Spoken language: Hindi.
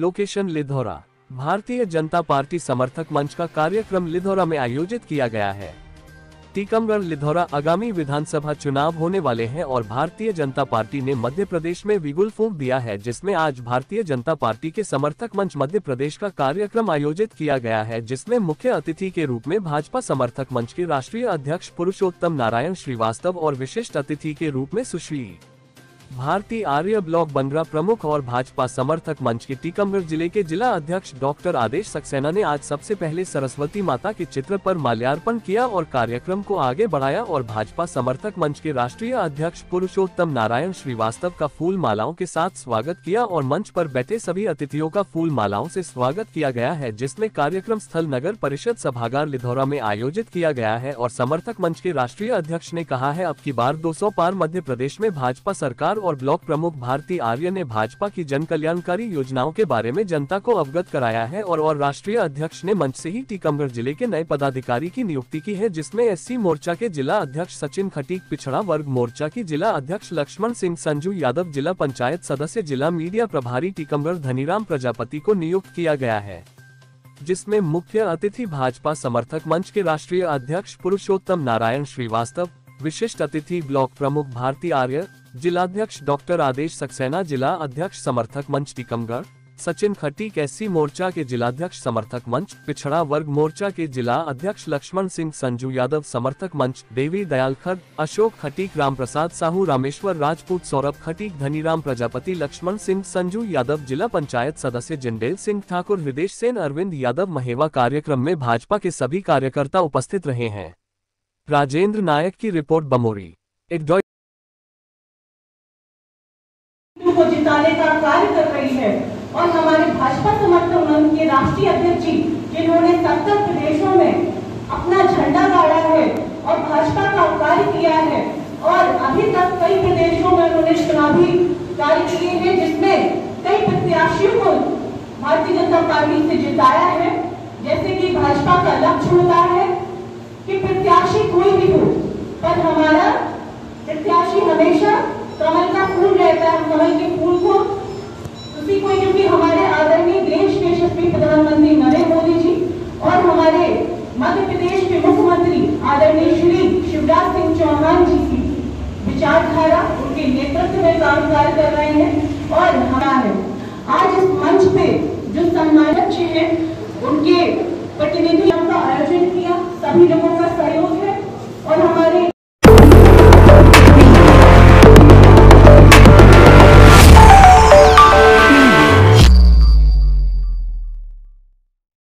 लोकेशन लिधौरा। भारतीय जनता पार्टी समर्थक मंच का कार्यक्रम लिधौरा में आयोजित किया गया है। टीकमगढ़ लिधौरा आगामी विधानसभा चुनाव होने वाले हैं और भारतीय जनता पार्टी ने मध्य प्रदेश में विगुल फूंक दिया है, जिसमें आज भारतीय जनता पार्टी के समर्थक मंच मध्य प्रदेश का कार्यक्रम आयोजित किया गया है, जिसमें मुख्य अतिथि के रूप में भाजपा समर्थक मंच के राष्ट्रीय अध्यक्ष पुरुषोत्तम नारायण श्रीवास्तव और विशिष्ट अतिथि के रूप में सुश्री भारतीय आर्य ब्लॉक बंदरा प्रमुख और भाजपा समर्थक मंच के टीकमगढ़ ज़िले के जिला अध्यक्ष डॉक्टर आदेश सक्सेना ने आज सबसे पहले सरस्वती माता के चित्र पर माल्यार्पण किया और कार्यक्रम को आगे बढ़ाया और भाजपा समर्थक मंच के राष्ट्रीय अध्यक्ष पुरुषोत्तम नारायण श्रीवास्तव का फूल मालाओं के साथ स्वागत किया और मंच पर बैठे सभी अतिथियों का फूल मालाओं से स्वागत किया गया है, जिसमें कार्यक्रम स्थल नगर परिषद सभागार लिधौरा में आयोजित किया गया है और समर्थक मंच के राष्ट्रीय अध्यक्ष ने कहा है, अब की बार 200 पार मध्य प्रदेश में भाजपा सरकार और ब्लॉक प्रमुख भारती आर्य ने भाजपा की जन कल्याणकारी योजनाओं के बारे में जनता को अवगत कराया है और और राष्ट्रीय अध्यक्ष ने मंच से ही टीकमगढ़ ज़िले के नए पदाधिकारी की नियुक्ति की है, जिसमें एससी मोर्चा के जिला अध्यक्ष सचिन खटीक, पिछड़ा वर्ग मोर्चा की जिला अध्यक्ष लक्ष्मण सिंह, संजू यादव जिला पंचायत सदस्य, जिला मीडिया प्रभारी टीकमगढ़ धनीराम प्रजापति को नियुक्त किया गया है, जिसमें मुख्य अतिथि भाजपा समर्थक मंच के राष्ट्रीय अध्यक्ष पुरुषोत्तम नारायण श्रीवास्तव, विशिष्ट अतिथि ब्लॉक प्रमुख भारती आर्य जिलाध्यक्ष डॉक्टर आदेश सक्सेना, जिला अध्यक्ष समर्थक मंच टीकमगढ़, सचिन खटीक एससी मोर्चा के जिलाध्यक्ष समर्थक मंच, पिछड़ा वर्ग मोर्चा के जिला अध्यक्ष लक्ष्मण सिंह, संजू यादव समर्थक मंच, देवी दयाल खड, अशोक खटीक राम प्रसाद साहू, रामेश्वर राजपूत, सौरभ खटीक धनीराम प्रजापति, लक्ष्मण सिंह, संजू यादव जिला पंचायत सदस्य जिंडेल सिंह, ठाकुर हृदेश सेन, अरविंद यादव महेवा कार्यक्रम में भाजपा के सभी कार्यकर्ता उपस्थित रहे हैं। राजेंद्र नायक की रिपोर्ट बमोरी। एक डॉ का कार्य कर रही है। और हमारे भाजपा समर्थक मंच के राष्ट्रीय अध्यक्ष जी, जिन्होंने सत्तर प्रदेशों में अपना झंडा गाड़ा है और भाजपा का कार्य किया है। और अभी तक कई प्रदेशों में उन्होंने चुनावी कार्य किए हैं, जिसमें कई प्रत्याशियों को भारतीय जनता पार्टी से जिताया है। जैसे कि भाजपा का लक्ष्य होता है कि प्रत्याशी कोई भी हो पर हमारा प्रत्याशी हमेशा कमल का फूल रहता है कमल के फूल को उसी को क्योंकि हमारे आदरणीय देश के यशस्वी प्रधानमंत्री नरेंद्र मोदी जी और हमारे मध्य प्रदेश के मुख्यमंत्री आदरणीय श्री शिवराज सिंह चौहान जी की विचारधारा, उनके नेतृत्व में काम कार्य कर रहे हैं और हमारा है। आज इस मंच पे जो सम्मानित हैं, उनके प्रतिनिधि का आयोजन किया, सभी लोगों का सहयोग